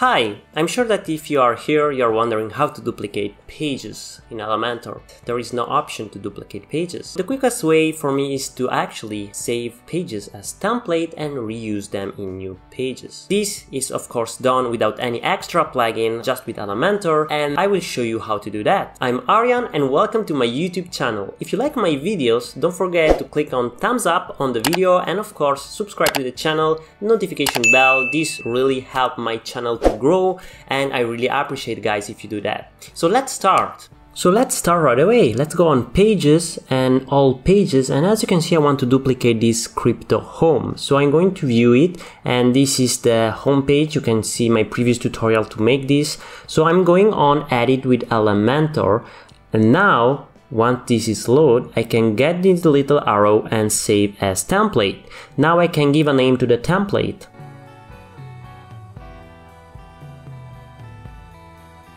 Hi, I'm sure that if you are here, you're wondering how to duplicate pages in Elementor. There is no option to duplicate pages. The quickest way for me is to actually save pages as template and reuse them in new pages. This is of course done without any extra plugin, just with Elementor, and I will show you how to do that. I'm Aryan and welcome to my YouTube channel. If you like my videos, don't forget to click on thumbs up on the video and of course subscribe to the channel, notification bell, this really help my channel grow and I really appreciate guys if you do that. So let's start. So let's start right away. Let's go on pages and all pages and as you can see I want to duplicate this crypto home. So I'm going to view it and this is the home page. You can see my previous tutorial to make this. So I'm going on edit with Elementor and now once this is loaded, I can get this little arrow and save as template. Now I can give a name to the template.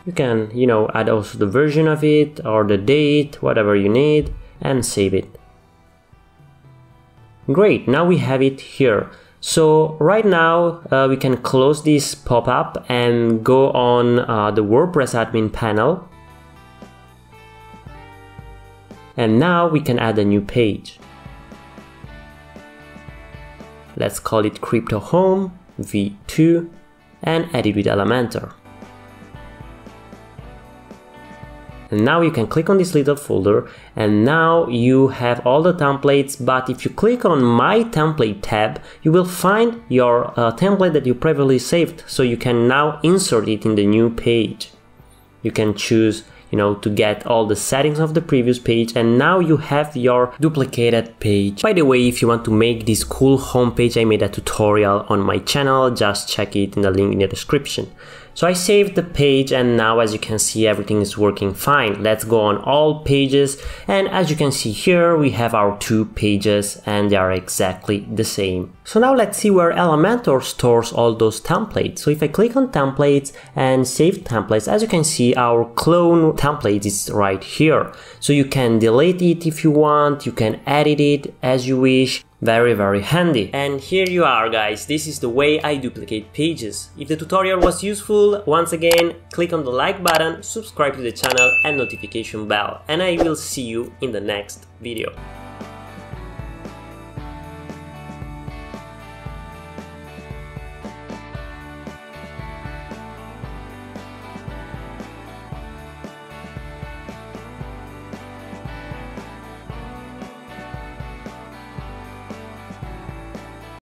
You can, you know, add also the version of it or the date, whatever you need, and save it. Great, now we have it here. So right now uh, we can close this pop-up and go on uh, the WordPress admin panel. And now we can add a new page. Let's call it Crypto Home v2 and edit with Elementor. And now you can click on this little folder and now you have all the templates but if you click on my template tab you will find your uh, template that you previously saved so you can now insert it in the new page. You can choose you know to get all the settings of the previous page and now you have your duplicated page. By the way if you want to make this cool homepage i made a tutorial on my channel. Just check it in the link in the description so I saved the page and now as you can see everything is working fine. Let's go on all pages and as you can see here we have our two pages and they are exactly the same. So now let's see where Elementor stores all those templates. So if I click on templates and save templates, as you can see our clone template is right here. So you can delete it if you want, you can edit it as you wish very very handy. And here you are guys, this is the way I duplicate pages. If the tutorial was useful, once again, click on the like button, subscribe to the channel and notification bell. And I will see you in the next video.